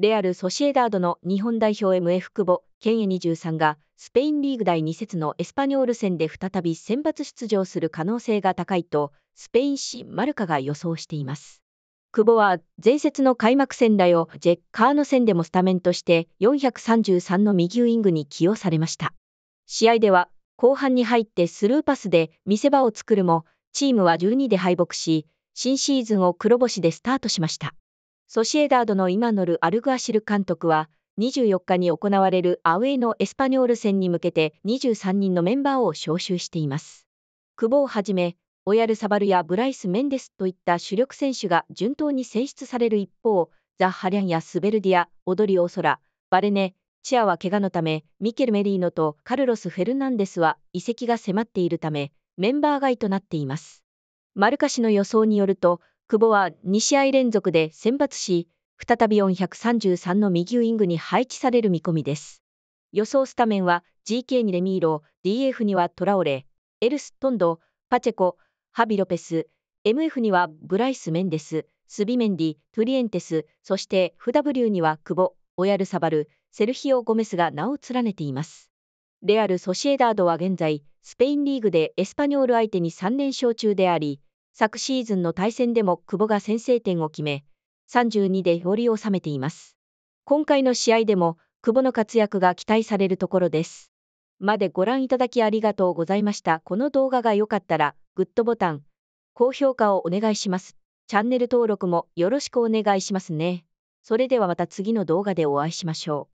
レアル・ソシエダードの日本代表 MF 久保、ケンエ23がスペインリーグ第2節のエスパニョール戦で再び選抜出場する可能性が高いと、スペイン紙マルカが予想しています。久保は前節の開幕戦だよ、ジェッカーノ戦でもスタメンとして433の右ウイングに起用されました。試合では後半に入ってスルーパスで見せ場を作るも、チームは12で敗北し、新シーズンを黒星でスタートしました。ソシエダードのイマノル・アルグアシル監督は、24日に行われるアウェイのエスパニョール戦に向けて23人のメンバーを招集しています。久保をはじめ、オヤル・サバルやブライス・メンデスといった主力選手が順当に選出される一方、ザ・ハリャンやスベルディア、オドリオ・ソラ、バレネ、チアは怪我のため、ミケル・メリーノとカルロス・フェルナンデスは移籍が迫っているため、メンバー外となっています。マルカ氏の予想によると、久保は2試合連続で先発し、再び433の右ウイングに配置される見込みです。予想スタメンは GK にレミーロ、DF にはトラオレ、エルストンド、パチェコ、ハビロペス、MF にはブライス・メンデス、スビメンディ、トゥリエンテス、そして FW には久保、オヤルサバル、セルヒオ・ゴメスが名を連ねています。レアル・ソシエダードは現在、スペインリーグでエスパニョール相手に3連勝中であり、昨シーズンの対戦でも久保が先制点を決め、32で表りを収めています。今回の試合でも久保の活躍が期待されるところです。までご覧いただきありがとうございました。この動画が良かったら、グッドボタン、高評価をお願いします。チャンネル登録もよろしくお願いしますね。それではまた次の動画でお会いしましょう。